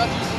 love you.